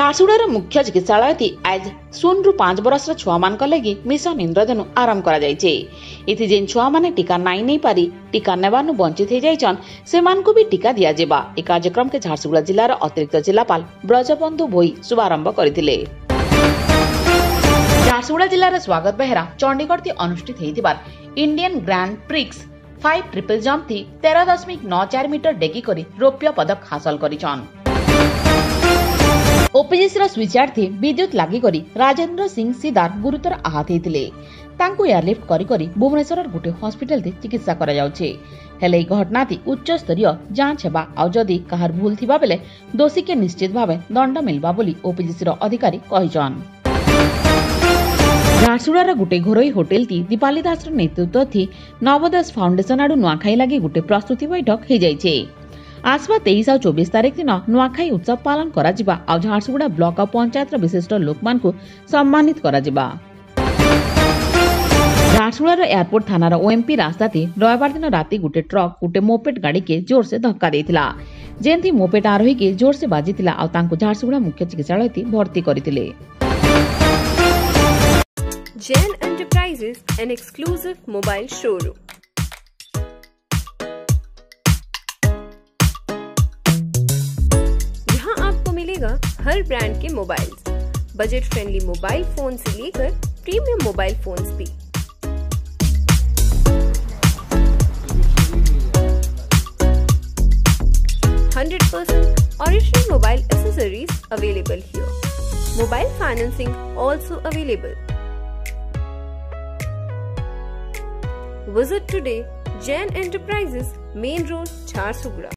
ঝারসুগুড়ার মুখ্য চিকিৎসালয়টি আজ রু পাঁচ বর্ষর ছুয়ামানক লাগি মিশন ইন্দ্রধনু আরম্ভ করা যাইছে এতে যে মানে টিকা নাই নেই পারি টিকা নেবানু বঞ্চিত হয়ে যাইছন সেমানকু বি টিকা দিয়া যাবা এই কার্যক্রমকে ঝারসুগুড়া জেলার অতিরিক্ত জেলাপাল ব্রজবন্ধু ভোই শুভারম্ভ করে ঝারসুগুড়া জেলার স্বাগত বেহেরা চণ্ডীগড়ে অনুষ্ঠিত হয়েছিবার Indian Grand Prix five triple জম্পটি তের দশমিক ন চার মিটর ডেকি করে রৌপ্য পদক হাসল করেছন ଓପିଜିସିର ସ୍ୱିଚ୍ ୟାର୍ଡ଼ରେ ବିଦ୍ୟୁତ୍ ଲାଗିକରି ରାଜେନ୍ଦ୍ର ସିଂ ସିଦାର ଗୁରୁତର ଆହତ ହୋଇଥିଲେ ତାଙ୍କୁ ଏୟାରଲିଫ୍ଟ କରିକରି ଭୁବନେଶ୍ୱରର ଗୋଟିଏ ହସ୍ପିଟାଲରେ ଚିକିତ୍ସା କରାଯାଉଛି ହେଲେ ଏହି ଘଟଣାଟି ଉଚ୍ଚସ୍ତରୀୟ ଯାଞ୍ଚ ହେବା ଆଉ ଯଦି କାହାର ଭୁଲ ଥିବା ବେଳେ ଦୋଷୀକେ ନିଶ୍ଚିତ ଭାବେ ଦଣ୍ଡ ମିଳିବା ବୋଲି ଓପିଜିସିର ଅଧିକାରୀ କହିଛନ୍ ଝାରସୁଡ଼ାର ଗୋଟିଏ ଘରୋଇ ହୋଟେଲଟି ଦୀପାଲି ଦାସର ନେତୃତ୍ୱ ଥି ନବଦାସ ଫାଉଣ୍ଡେସନ ଆଡୁ ନୂଆଖାଇ ଲାଗି ଗୋଟିଏ ପ୍ରସ୍ତୁତି ବୈଠକ ହୋଇଯାଇଛି আসবা তেইশ আউ চব্বিশ তারিখ দিন নূয়াখাই উৎসব পালন করা আউ ঝারসুগুড়া ব্লক আউ পঞ্চায়েতর বিশিষ্ট লোকমানকু সম্মানিত করা ঝারসুগুড়ার এয়ারপোর্ট থানার ওএমপি রাস্তাতে রবিবার দিন রাতে গোটে ট্রক গোটে মোপেট গাড়িকে জোরসে ধক্কা দিয়েছিলা যেমতি মোপেট আরোহীকে জোরসে বাজিছিলা আউ তাঙ্কু ঝারসুগুড়া মুখ্য চিকিৎসালয়তে ভর্তি করিলে Jain Enterprises, an exclusive mobile showroom. हर ब्रांड के mobile budget friendly mobile phone से लेकर प्रीमियम मोबाइल फोन भी hundred percent original mobile accessories available here mobile financing also available visit today Jain enterprises main road Jharsuguda